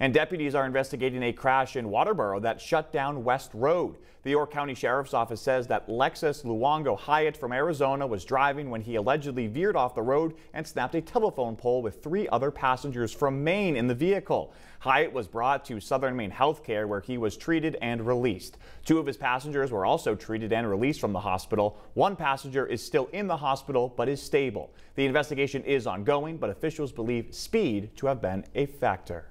And deputies are investigating a crash in Waterboro that shut down West Road. The York County Sheriff's Office says that Lexus Luongo Hyatt from Arizona was driving when he allegedly veered off the road and snapped a telephone pole with three other passengers from Maine in the vehicle. Hyatt was brought to Southern Maine Healthcare where he was treated and released. Two of his passengers were also treated and released from the hospital. One passenger is still in the hospital but is stable. The investigation is ongoing, but officials believe speed to have been a factor.